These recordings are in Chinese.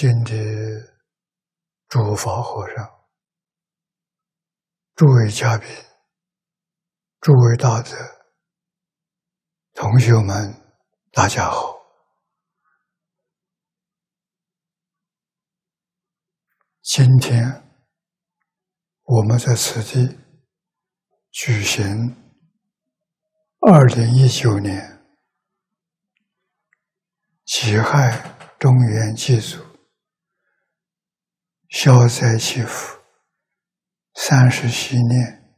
尊敬的诸法和尚、诸位嘉宾、诸位大德、同学们，大家好！今天我们在此地举行二零一九年己亥。中原祭祖、消灾祈福、三十七念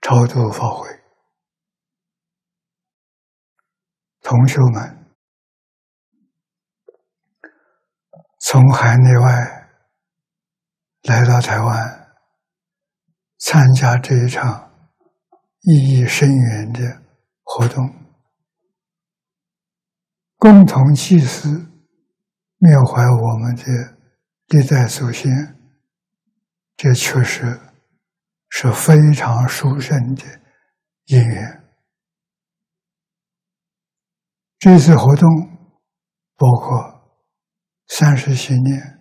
超度法会，同学们从海内外来到台湾，参加这一场意义深远的活动，共同祭祀。缅怀我们的历代祖先，这确实是非常殊胜的因缘。这次活动包括三十七年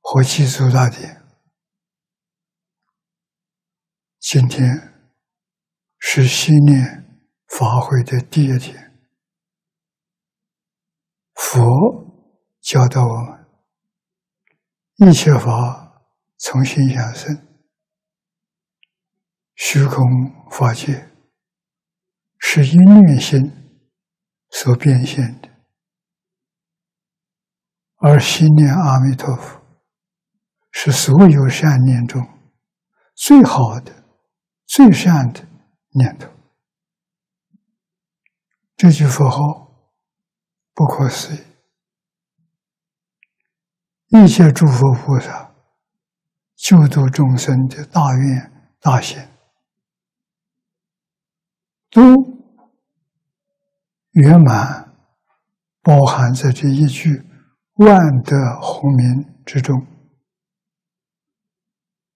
和祭祖大典。今天是新年法会的第一天，佛。教导我们，一切法从心想生，虚空法界是因念心所变现的，而心念阿弥陀佛是所有善念中最好的、最善的念头。这句佛号不可思议。一切诸佛菩萨救度众生的大愿大行，都圆满，包含在这一句万德洪名之中。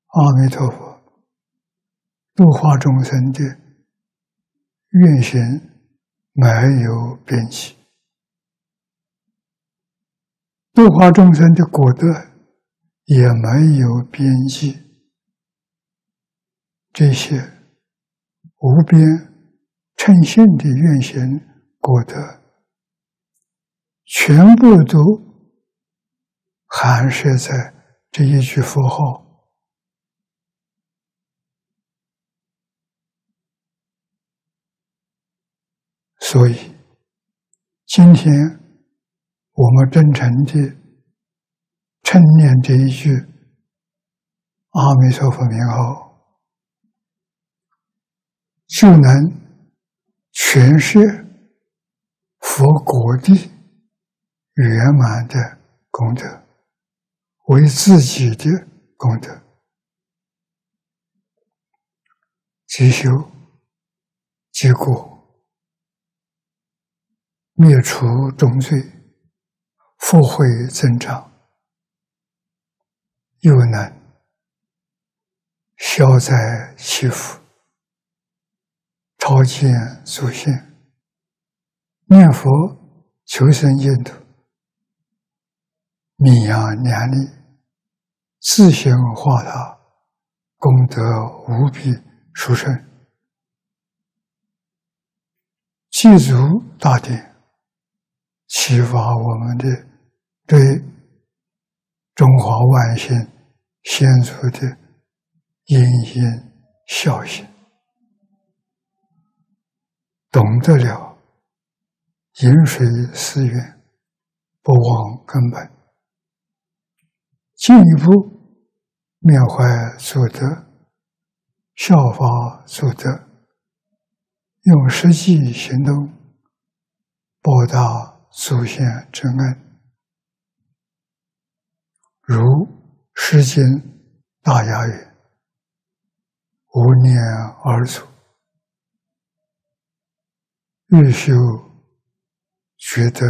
阿弥陀佛，度化众生的愿行没有边际。度化众生的果德也没有边际，这些无边称性的愿行果德，全部都含摄在这一句佛号。所以，今天。我们真诚的称念这一句阿弥陀佛名号，就能诠释佛果地圆满的功德，为自己的功德，积修结果，灭除重罪。福慧增长，又能消灾祈福、超见祖先、念佛求生净土、名扬两利、自行化他，功德无比殊胜。祭祖大典，启发我们的。对中华万姓先祖的殷殷孝心，懂得了饮水思源，不忘根本，进一步缅怀祖德，效法祖德，用实际行动报答祖先之恩。如《诗经·大雅》云：“无念而祖，欲修觉德。”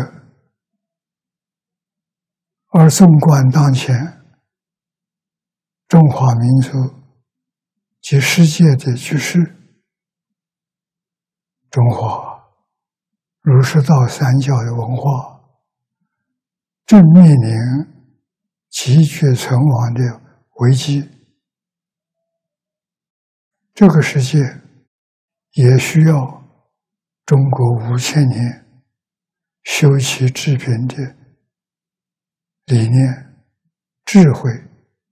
而纵观当前中华民族及世界的趋势，中华儒释道三教的文化正面临。急剧存亡的危机。这个世界也需要中国五千年修齐治平的理念、智慧、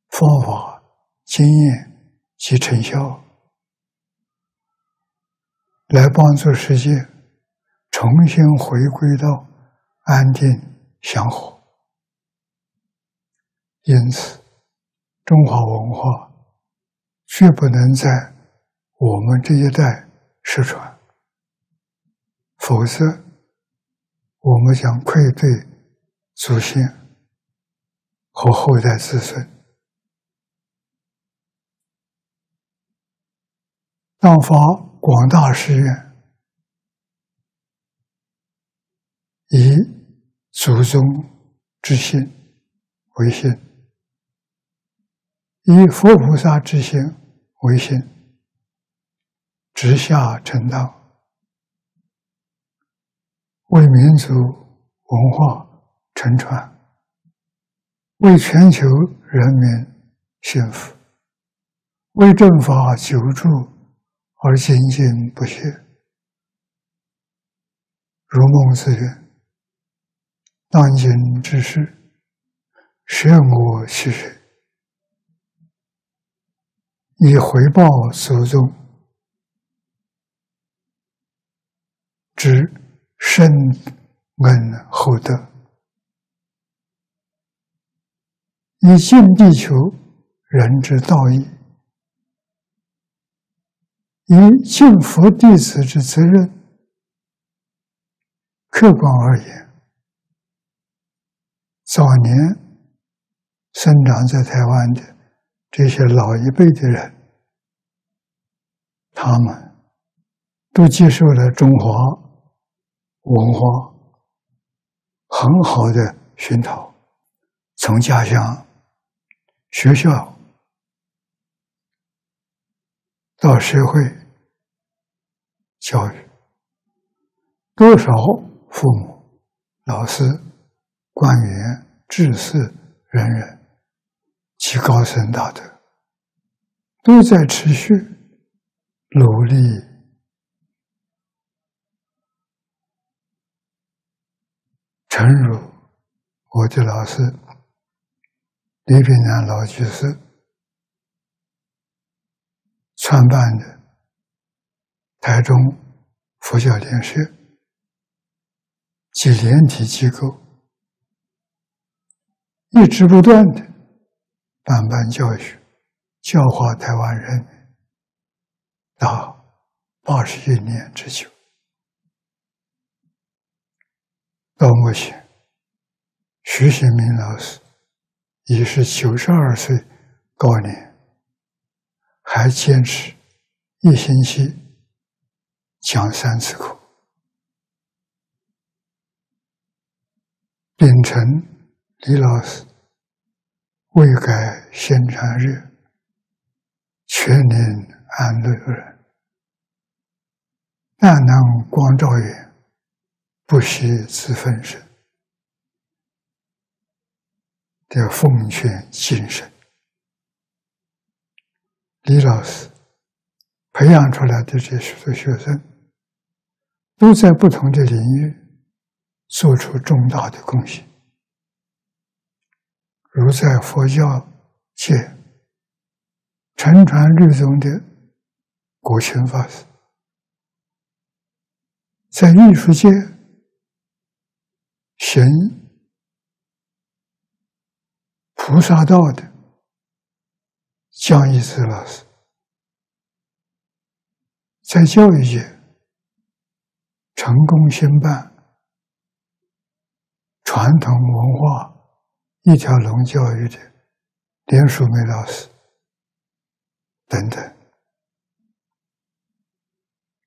方法、经验及成效，来帮助世界重新回归到安定祥和。因此，中华文化绝不能在我们这一代失传，否则我们将愧对祖先和后代子孙。当发广大誓愿，以祖宗之心为心。以佛菩萨之心为心，直下成道，为民族文化承传，为全球人民幸福，为正法久住而精进不懈，如梦似愿。当今之事，舍我其谁？以回报祖宗之深恩厚德，以尽地球人之道义，以尽佛弟子之责任。客观而言，早年生长在台湾的。这些老一辈的人，他们都接受了中华文化很好的熏陶，从家乡、学校到社会教育，多少父母、老师、官员、志士、人人。提高深大德都在持续努力。诚如我的老师李炳南老居士创办的台中佛教联社及连体机构，一直不断的。办办教学，教化台湾人达八十一年之久。到目前，徐新明老师已是九十二岁高龄，还坚持一星期讲三次课。秉承李老师。未改先禅日，全年安乐人。但能光照眼，不惜自分身的奉劝精神。李老师培养出来的这许多学生，都在不同的领域做出重大的贡献。如在佛教界，沉传律宗的国清法师，在艺术界行菩萨道的江一之老师，在教育界成功兴办传统文化。一条龙教育的连淑梅老师等等，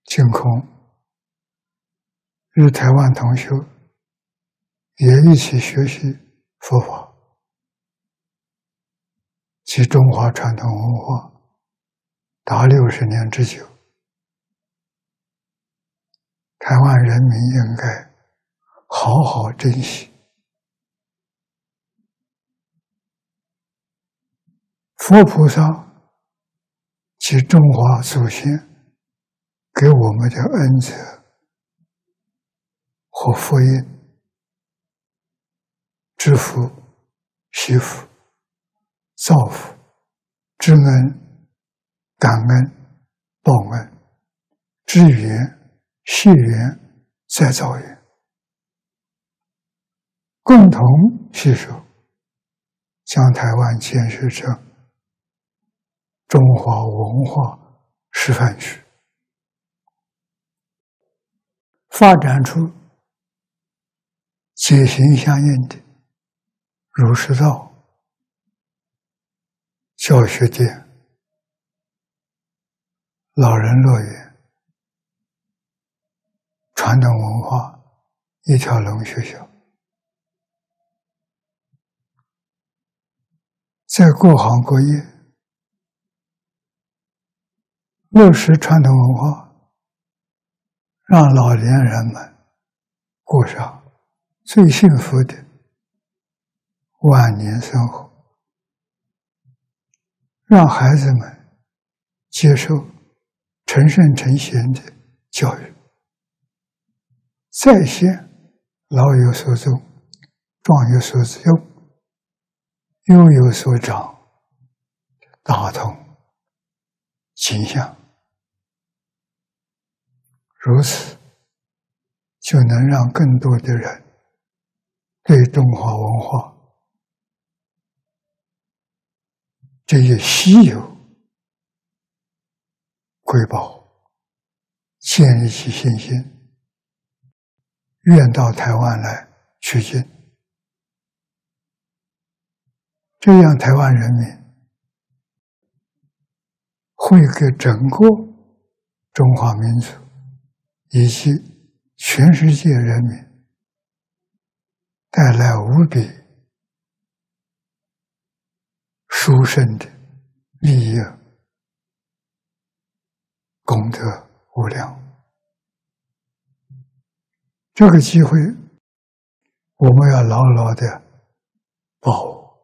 净空与台湾同学也一起学习佛法及中华传统文化达六十年之久，台湾人民应该好好珍惜。佛菩萨及中华祖先给我们的恩泽和福音，知福、惜福、造福、知恩、感恩、报恩、知缘、惜缘、再造缘，共同携手。将台湾建设成中华文化示范区，发展出解行相应的儒释道教学店、老人乐园、传统文化一条龙学校。在各行各业落实传统文化，让老年人们过上最幸福的晚年生活，让孩子们接受成圣成贤的教育，在现老有所终，壮有所用。幼有所长，大同形象，如此就能让更多的人对中华文化这些稀有瑰宝建立起信心，愿到台湾来取经。这样，台湾人民会给整个中华民族以及全世界人民带来无比殊胜的利益，功德无量。这个机会，我们要牢牢的把握。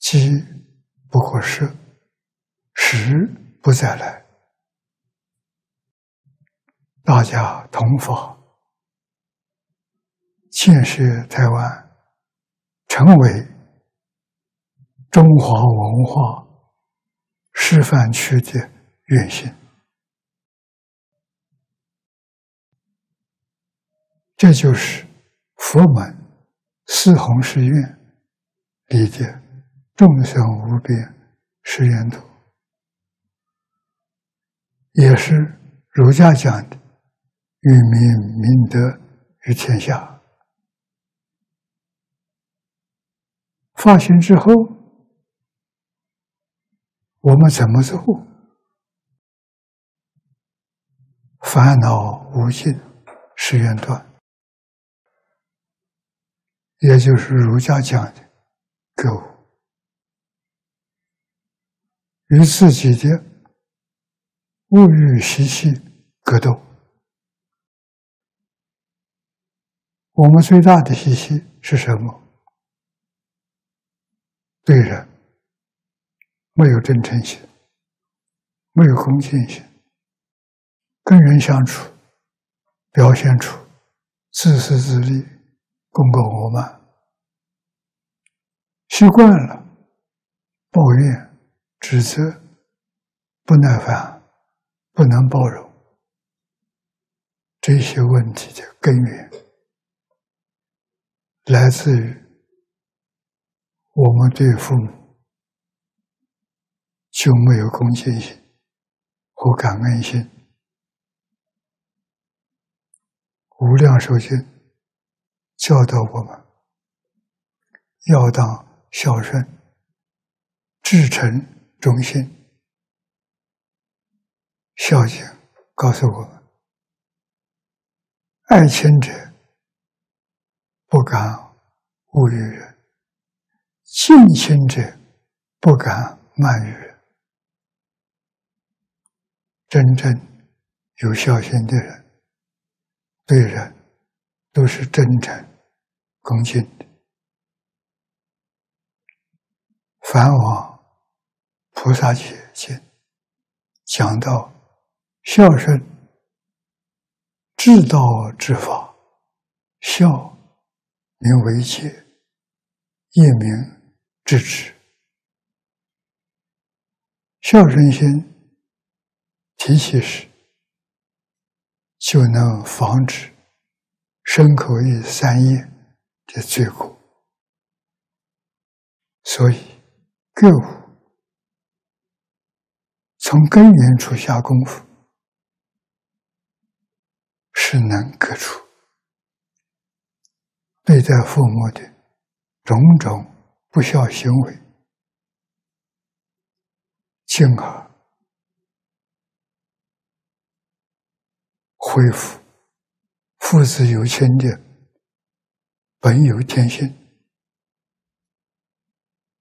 机不可失，时不再来。大家同法，建设台湾，成为中华文化示范区的愿心。这就是佛门四弘誓愿里的。众生无边誓愿度，也是儒家讲的“与民明德于天下”。发心之后，我们怎么做？烦恼无尽，誓愿断，也就是儒家讲的“格物”。与自己的物欲习气格斗。我们最大的习气是什么？对人没有真诚心，没有恭敬心，跟人相处表现出自私自利、公共傲慢，习惯了抱怨。指责、不耐烦、不能包容，这些问题的根源来自于我们对父母就没有恭敬心和感恩心。无量寿经教导我们要当孝顺、至诚。忠心、孝敬，告诉我们：爱亲者不敢侮于人，敬亲者不敢慢于人。真正有孝心的人，对人都是真诚、恭敬的。凡往。菩萨戒经》讲到孝顺至道之法，孝名为戒，业名知止。孝顺心提起时，就能防止身口意三业的罪过。所以，各物从根源处下功夫，是能克除对待父母的种种不孝行为。进而恢复父子有情的本有天性，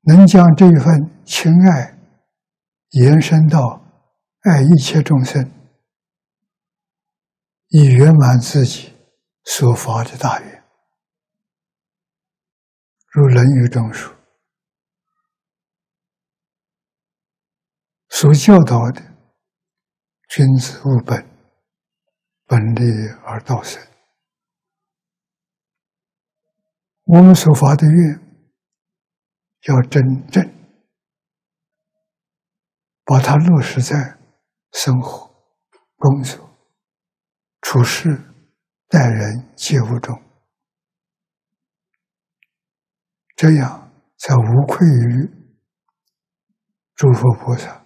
能将这一份情爱延伸到爱一切众生，以圆满自己所发的大愿。如《论语》中说。所教导的，君子务本，本立而道生。我们所发的愿，要真正把它落实在生活、工作、处事、待人接物中，这样才无愧于诸佛菩萨。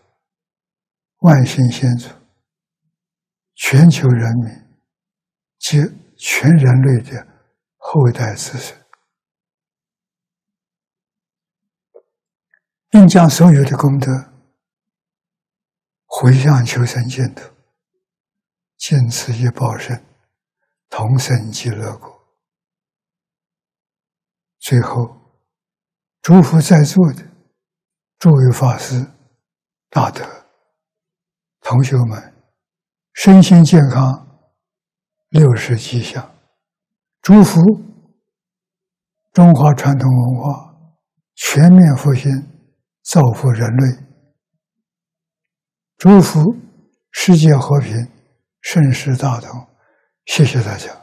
万幸先祖，全球人民及全人类的后代子孙，并将所有的功德回向求生净土，尽此一报身，同生极乐国。最后，祝福在座的诸位法师大德。同学们，身心健康，六世吉祥，祝福中华传统文化全面复兴，造福人类，祝福世界和平，盛世大同。谢谢大家。